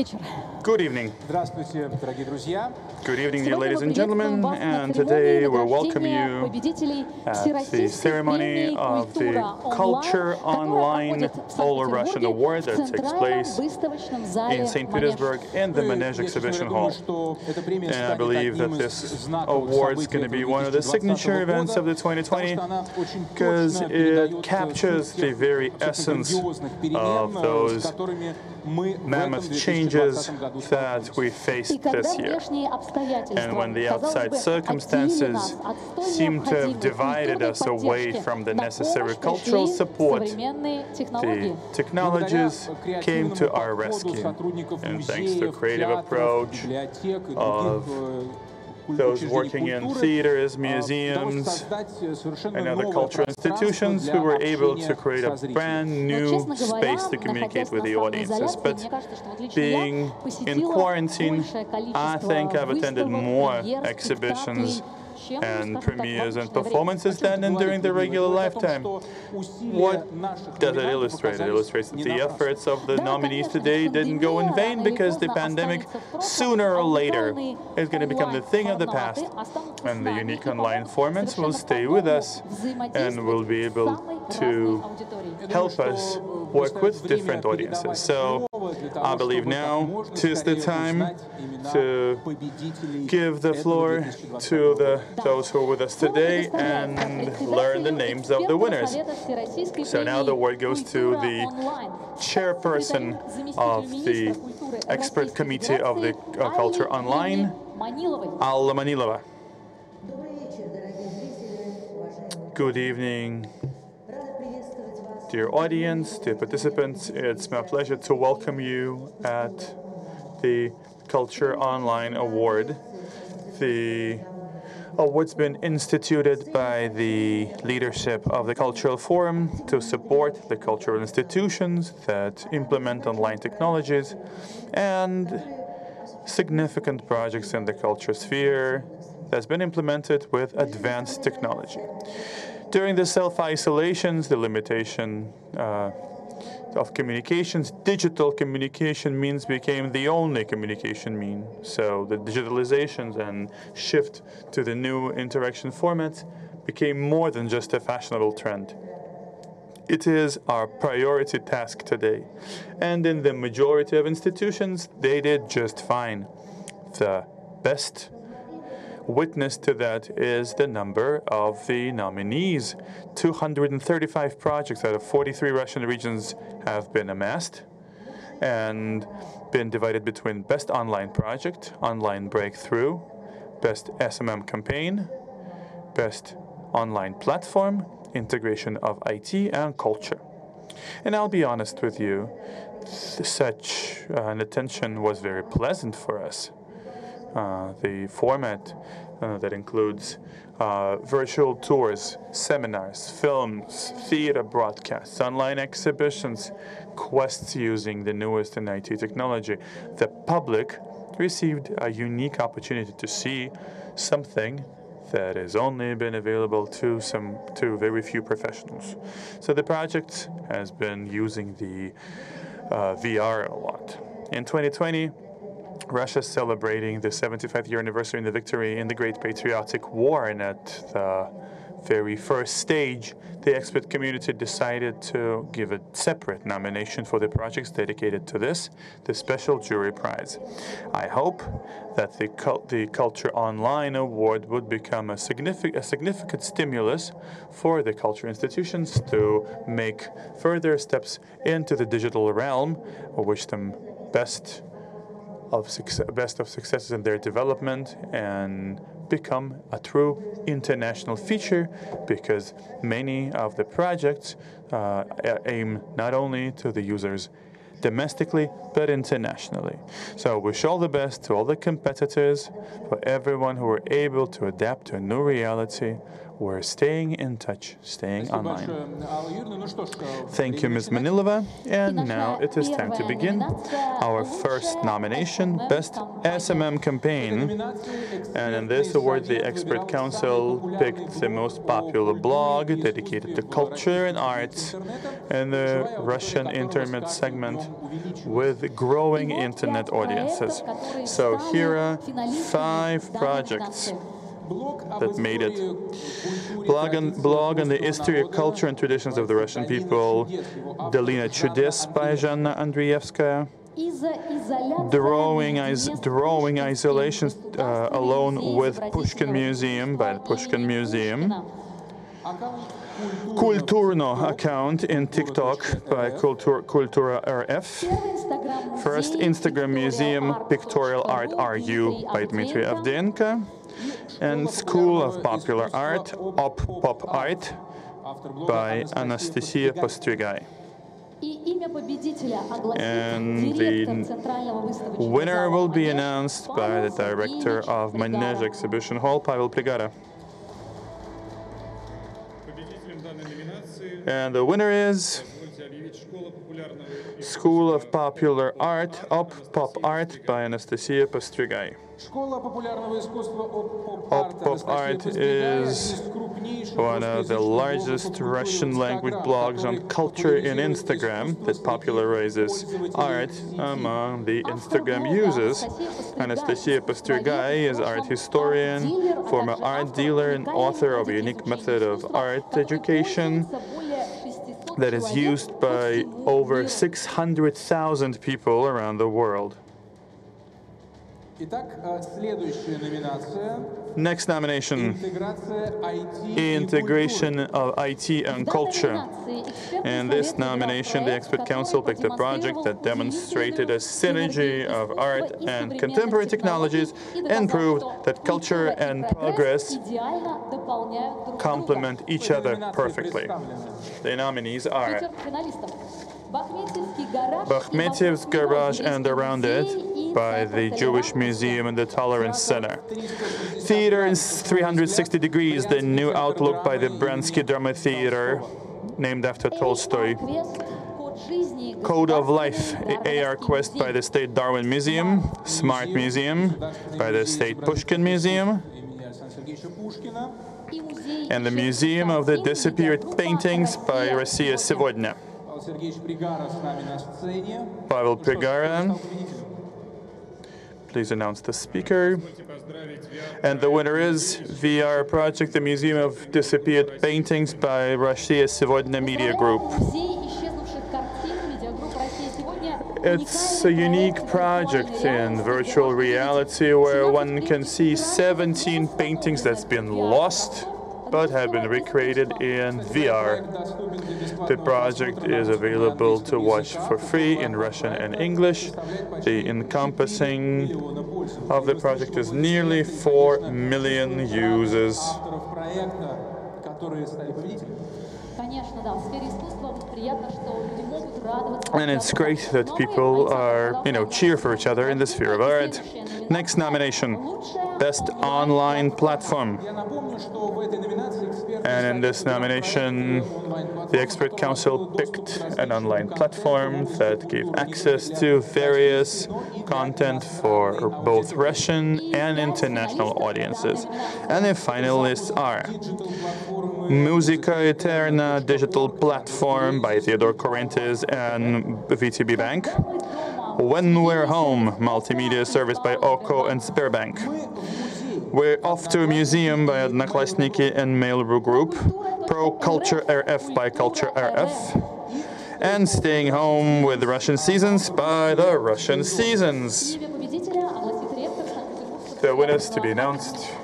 вечер. Good evening. Good evening, dear ladies and gentlemen, and today we welcome you at the ceremony of the Culture Online Polar Russian Award that takes place in St. Petersburg in the Manege Exhibition Hall. And I believe that this award is going to be one of the signature events of the 2020 because it captures the very essence of those mammoth changes that we faced this year. And when the outside circumstances seem to have divided us away from the necessary cultural support, the technologies came to our rescue. And thanks to a creative approach of those working in theaters, museums, and other cultural institutions, who were able to create a brand new space to communicate with the audiences. But being in quarantine, I think I've attended more exhibitions and premieres and performances then and during the regular lifetime. What does it illustrate? It illustrates that the efforts of the nominees today didn't go in vain because the pandemic, sooner or later, is going to become the thing of the past. And the unique online formats will stay with us and will be able to help us work with different audiences. So I believe now tis the time to give the floor to the those who are with us today and learn the names of the winners. So now the word goes to the chairperson of the expert committee of the uh, Culture Online, Alla Manilova. Good evening, dear audience, dear participants. It's my pleasure to welcome you at the Culture Online Award. The award's been instituted by the leadership of the Cultural Forum to support the cultural institutions that implement online technologies and significant projects in the culture sphere that's been implemented with advanced technology. During the self-isolations, the limitation uh, of communications, digital communication means became the only communication mean. So the digitalizations and shift to the new interaction formats became more than just a fashionable trend. It is our priority task today. And in the majority of institutions, they did just fine. The best witness to that is the number of the nominees. 235 projects out of 43 Russian regions have been amassed and been divided between Best Online Project, Online Breakthrough, Best SMM Campaign, Best Online Platform, Integration of IT and Culture. And I'll be honest with you, such uh, an attention was very pleasant for us. Uh, the format uh, that includes uh, virtual tours, seminars, films, theater broadcasts, online exhibitions, quests using the newest in IT technology. The public received a unique opportunity to see something that has only been available to some to very few professionals. So the project has been using the uh, VR a lot. In 2020, Russia is celebrating the 75th year anniversary in the victory in the Great Patriotic War, and at the very first stage, the expert community decided to give a separate nomination for the projects dedicated to this, the Special Jury Prize. I hope that the, cul- the Culture Online Award would become a, signific- a significant stimulus for the culture institutions to make further steps into the digital realm. I wish them best of success, best of successes in their development and become a true international feature because many of the projects uh, aim not only to the users domestically but internationally. So wish all the best to all the competitors, for everyone who were able to adapt to a new reality we're staying in touch, staying online. Thank you, Ms. Manilova. And now it is time to begin our first nomination, Best SMM Campaign. And in this award, the Expert Council picked the most popular blog dedicated to culture and arts in the Russian internet segment with growing internet audiences. So here are five projects that made it. истории, культуре, Blog on, традициях blog on the русского history, народа culture, and traditions of the Russian Долина people, чудес, его автор Dolina Жанна Chudes by Андреевская. Жанна Andrievskaya. Изоляция Drawing, мест is, Пушкинским drawing isolation uh, государственным alone музеем with изобразительного Pushkin Museum by the искусства Pushkin имени Museum. Пушкина. Аккаунт Kulturno TikTok. account in TikTok by Kultur, Kultura RF. Первый Инстаграм-музей First Instagram Museum Pictorial Art RU by Dmitry Avdenko. and School of Popular Art, Op Pop Art, by Anastasia Postrigai. And the winner will be announced by the director of Manege Exhibition Hall, Pavel Prigara. And the winner is... School of Popular Art, Op Pop Art by Anastasia Pastrigai. Op Pop Art. Is one of the largest Russian language blogs on culture in Instagram that popularizes art among the Instagram users. Anastasia Pastrigai is art historian, former art dealer, and author of a unique method of art education that is used by over 600,000 people around the world. Next nomination. Integration of IT and Culture. In this nomination, the Expert Council picked a project that demonstrated a synergy of art and contemporary technologies and proved that culture and progress complement each other perfectly. The nominees are Bakhmetev's Garage and Around It, by the Jewish Museum and the Tolerance Center. Theater in 360 Degrees, the new outlook by the Bryansky Drama Theater, named after Tolstoy. Code of Life, AR Quest by the State Darwin Museum, Smart Museum by the State Pushkin Museum, and the Museum of the Disappeared Paintings by Россия Сегодня. Павел Пригара Please announce the speaker. Позвольте поздравить VR And the winner is VR Project, the Museum of Disappeared Paintings by Россия Сегодня Media Group. It's a unique project in virtual reality where one can see 17 paintings that's been lost but have been recreated in VR. The project is available to watch for free in Russian and English. The encompassing of the project is nearly 4 million users Авторов проекта, которые стали победителями. Конечно, да, в сфере искусства приятно, что люди могут радоваться. And it's great that people are, you know, cheer for each other in the sphere of art. Next nomination Best Online Platform. Я напомню, что в этой номинации эксперты And in this искали nomination, онлайн-платформу, the expert которая council дает доступ picked к an различным online контентам, platform that gave культуре access для to зрителей various кино и для content for иностранной both аудитории. Russian and international audiences. And the finalists are Диджитал-платформы MusicAeterna digital platform by Theodore Currentzis and VTB Bank. When We're Home, multimedia service by OKKO and Sberbank. We're Off to a Museum by Одноклассники and Mail.ru Group. Pro Culture RF by Culture RF. And Staying Home with Russian Seasons by The Russian Seasons. The winners to be announced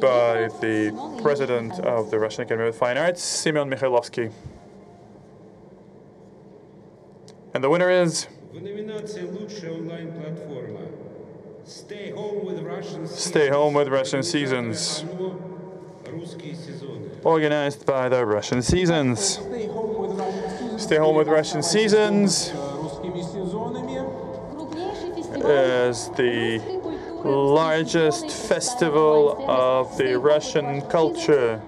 by the president of the Russian Academy of Fine Arts, Semyon Mikhailovsky. And the winner is Stay Home with Russian Seasons, with Russian seasons. organized by the Russian Seasons. Stay Home with Russian Seasons is the largest festival of the Russian culture,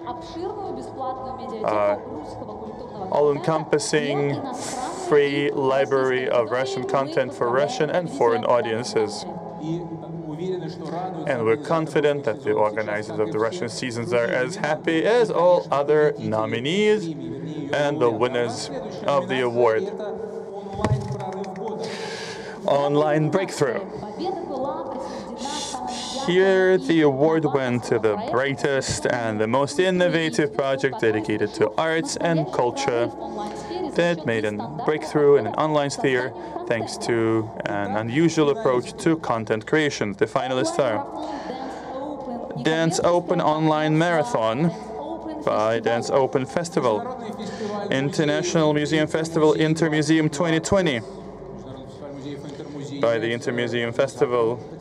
uh, all-encompassing free library of Russian content for Russian and foreign audiences. And we're confident that the organizers of the Russian seasons are as happy as all other nominees and the winners of the award. Online Breakthrough here, the award went to the brightest and the most innovative project dedicated to arts and culture that made a breakthrough in an online sphere thanks to an unusual approach to content creation. The finalists are Dance Open Online Marathon, by Dance Open Festival, International Museum Festival Intermuseum 2020, by the Intermuseum Festival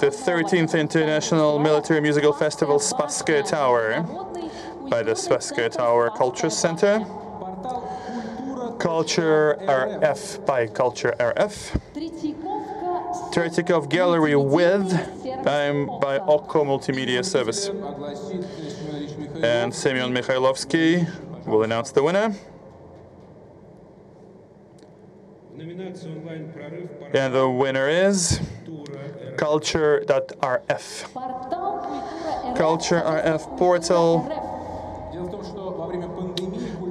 the 13th International Military Musical Festival Spassky Tower by the Spassky Tower Culture Center. Culture RF by Culture RF. Tretyakov Gallery with I'm by OKKO Multimedia Service. And Semyon Mikhailovsky will announce the winner. And the winner is culture.rf. Culture RF portal.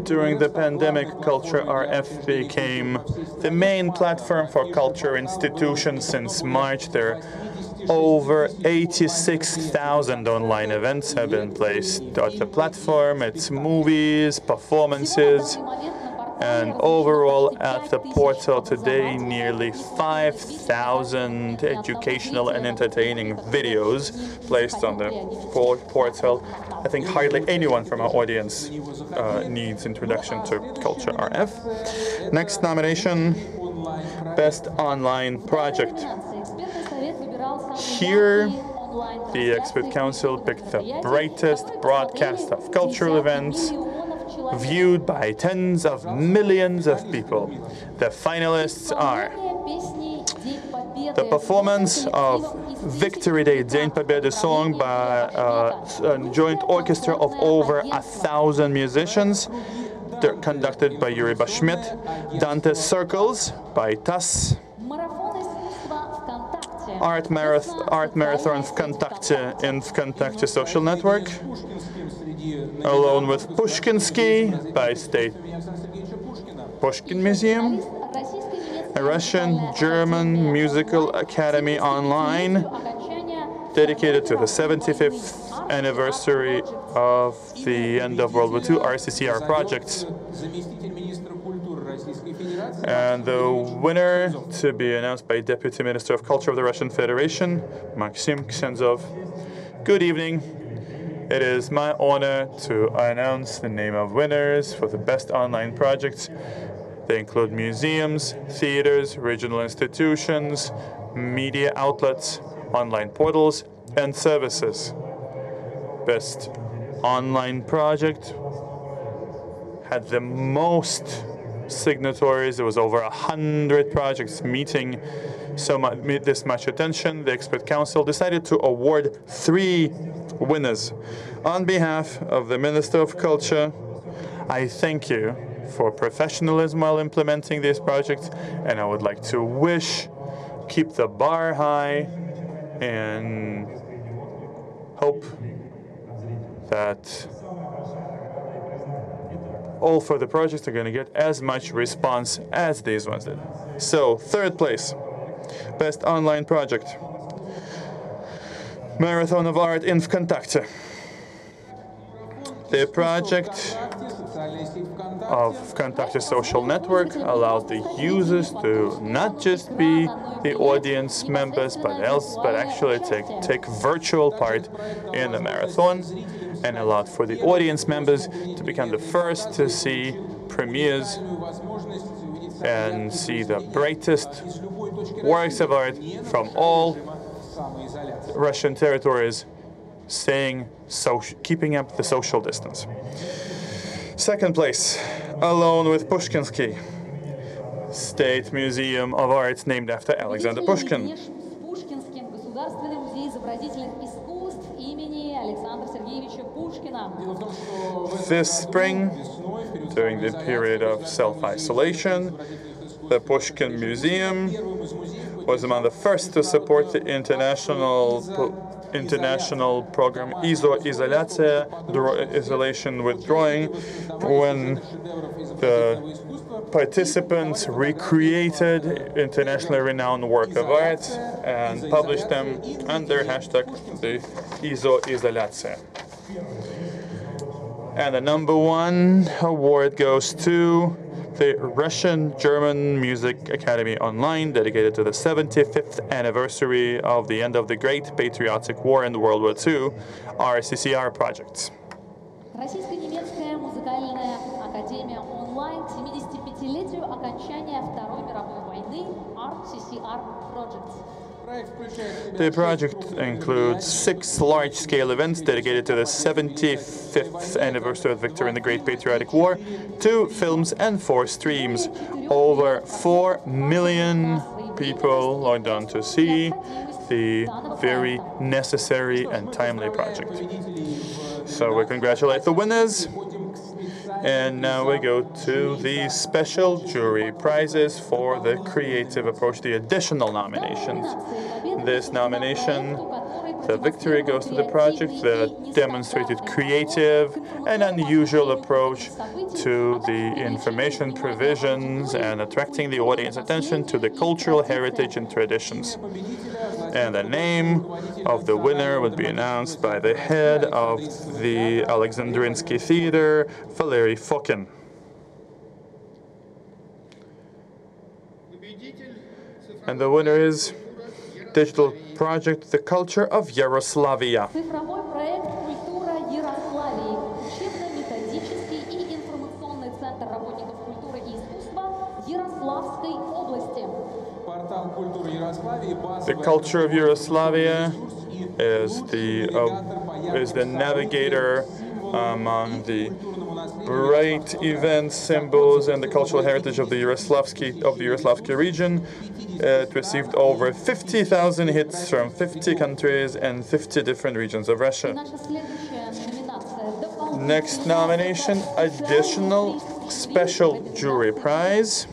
During the pandemic, Culture RF became the main platform for culture institutions since March. There over 86,000 online events have been placed on the platform. It's movies, performances, and overall at the portal today, nearly 5,000 educational and entertaining videos placed on the portal. I think hardly anyone from our audience uh, needs introduction to Culture RF. Next nomination, Best Online Project. Here, The expert council picked the brightest broadcast of cultural events viewed by tens of millions of people. The finalists are the performance of Victory Day, День Победы song by uh, a joint orchestra of over a thousand musicians, conducted by Yuri Bashmet, Dante's Circles by Tass, Art, Marath Art Marathon VKontakte uh, in VKontakte Social Network, along with Pushkinsky by State Pushkin Museum, a Russian-German musical academy online dedicated to the 75th anniversary of the end of World War II RCCR project. And the winner to be announced by Deputy Minister of Culture of the Russian Federation, Maxim Ksenzov. Good evening. It is my honor to announce the name of winners for the best online projects. They include museums, theaters, regional institutions, media outlets, online portals, and services. Best online project had the most signatories. There was over a hundred projects meeting so much this much attention. The expert council decided to award three winners. On behalf of the Minister of Culture, I thank you for professionalism while implementing these projects, and I would like to wish keep the bar high and hope that all further projects are going to get as much response as these ones did. So, third place, Best Online Project. Marathon of Art in VKontakte. The project of VKontakte social network allows the users to not just be the audience members, but else, but actually take take virtual part in the marathon, and allowed for the audience members to become the first to see premieres and see the brightest worries of art from all Russian territories, saying so, keeping up the social distance. Second place, alone with Pushkinsky, State Museum of Art named after Alexander Pushkin. This spring, during the period of self-isolation, the Pushkin Museum was among the first to support the international international program ISO isolation withdrawing, when the participants recreated internationally renowned work of art and published them under hashtag the ISO And the number one award goes to the Russian German Music Academy Online, dedicated to the 75th anniversary of the end of the Great Patriotic War and World War II, RCCR projects. Российско-немецкая музыкальная академия онлайн к 75-летию окончания Второй мировой войны RCCR Projects. The project includes six large-scale events dedicated to the 75th anniversary of victory in the Great Patriotic War, two films and four streams. Over 4 million people logged on to see the very necessary and timely project. So we congratulate the winners. And now we go to the special jury prizes for the creative approach, the additional nominations. This nomination, the victory goes to the project that demonstrated creative and unusual approach to the information provisions and attracting the audience attention to the cultural heritage and traditions. And the name of the winner would be announced by the head of the Alexandrinsky Theater, Valery Fokin. And the winner is digital project The Culture of Yaroslavia. The culture of Yaroslavia is the uh, is the navigator um, among the bright events, symbols, and the cultural heritage of the Yaroslavsky of the Yaroslavsky region. It received over 50,000 hits from 50 countries and 50 different regions of Russia. Next nomination, additional special jury prize.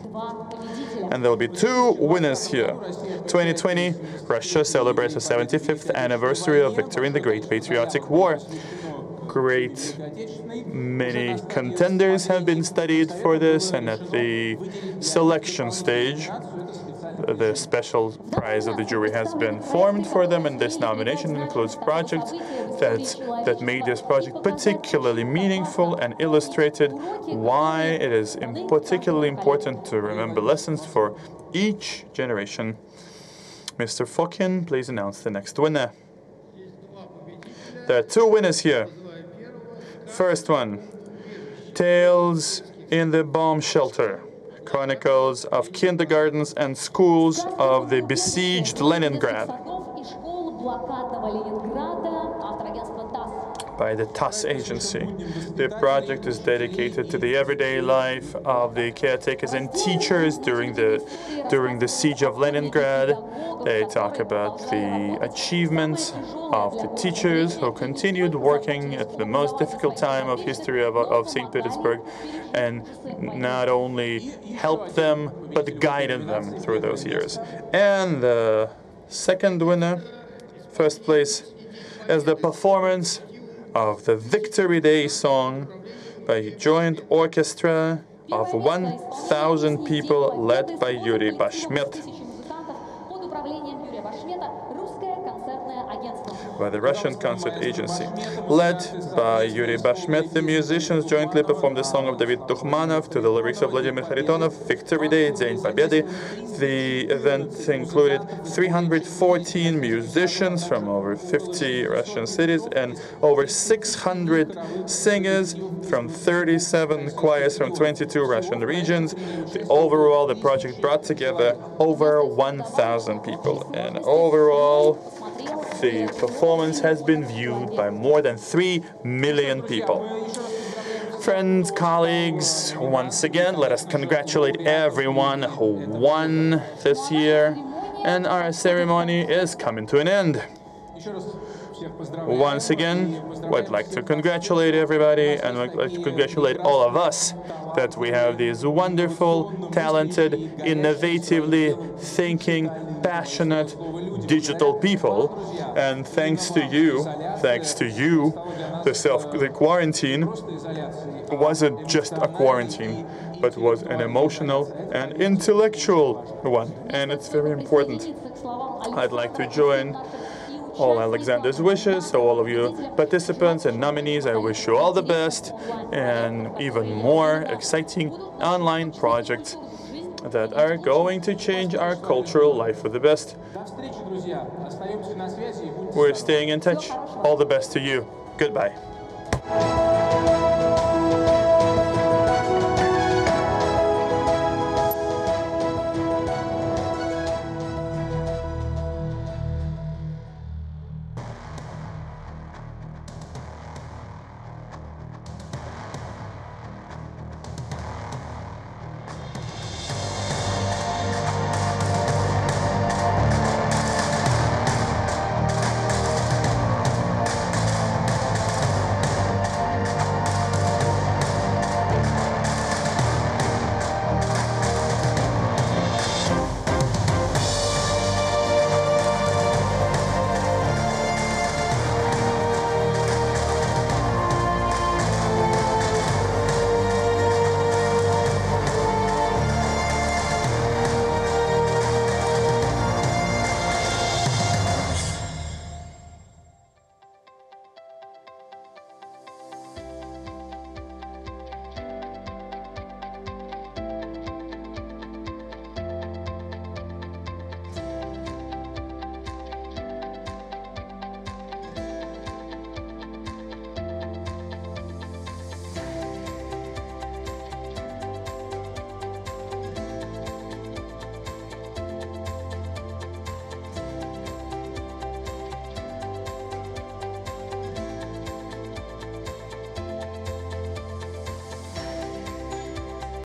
And there'll be two winners here. 2020, Russia celebrates the 75th anniversary of victory in the Great Patriotic War. Great many contenders have been studied for this, and at the selection stage, the special prize of the jury has been formed for them, and this nomination includes projects that, that made this project particularly meaningful and illustrated why it is particularly important to remember lessons for each generation. Mr. Fokin, please announce the next winner. There are two winners here. First one Tales in the Bomb Shelter Chronicles of Kindergartens and Schools of the Besieged Leningrad by the TASS agency. The project is dedicated to the everyday life of the caretakers and teachers during the during the siege of Leningrad. They talk about the achievements of the teachers who continued working at the most difficult time of history of, of St. Petersburg and not only helped them but guided them through those years. And the second winner, first place, is the performance of the Victory Day song by a joint orchestra of 1,000 people led by Yuri Bashmet. by the Russian Concert Agency. Led by Yuri Bashmet, the musicians jointly performed the song of David Tukhmanov to the lyrics of Vladimir Kharitonov, Victory Day, День Победы. The event included 314 musicians from over 50 Russian cities and over 600 singers from 37 choirs from 22 Russian regions. The, overall, the project brought together over 1,000 people. And overall, the performance has been viewed by more than 3 million people. Friends, colleagues, once again, let us congratulate everyone who won this year, and our ceremony is coming to an end. Once again, I'd like to congratulate everybody and I'd like to congratulate all of us that we have these wonderful, talented, innovatively thinking, passionate digital people. And thanks to you, thanks to you, the self the quarantine wasn't just a quarantine, but was an emotional and intellectual one. And it's very important. I'd like to join all Alexander's wishes. So all of you participants and nominees, I wish you all the best and even more exciting online projects that are going to change our cultural life for the best. We're staying in touch. All the best to you. Goodbye.